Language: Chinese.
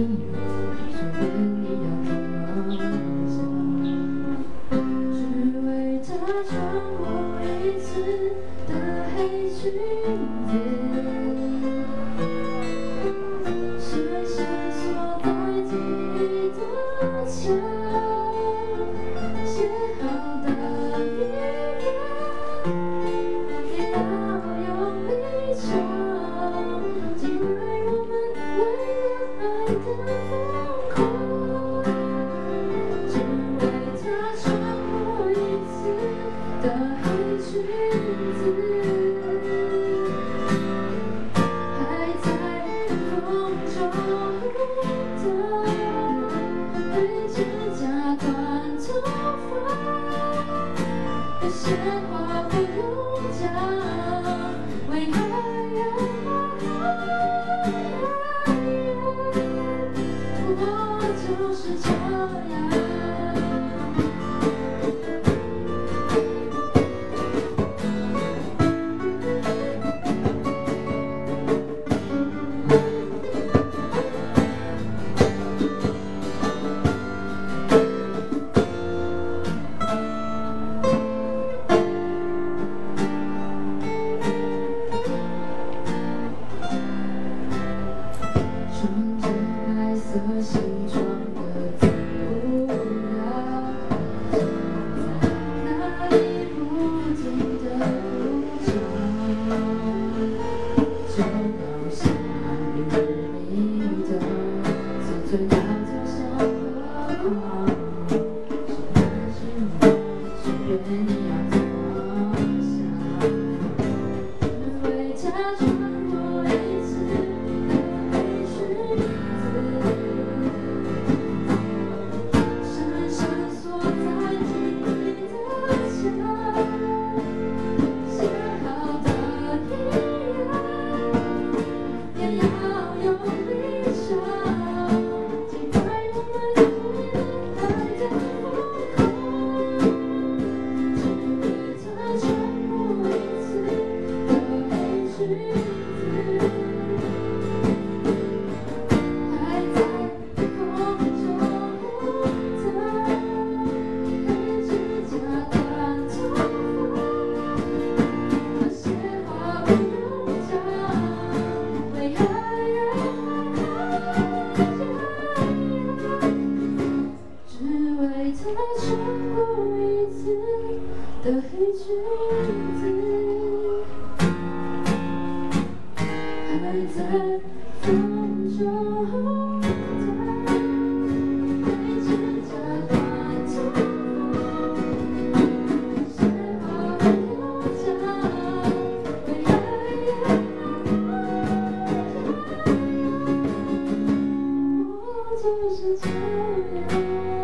要怎么只为他穿过一次的黑裙。不用讲为何人们还来就是这样。做西装的听不到在哪里不停的鼓掌只留下的体大作像何妨再穿过一次，的一直独。还在分手后，在被、的时候，我讲，我就是这样。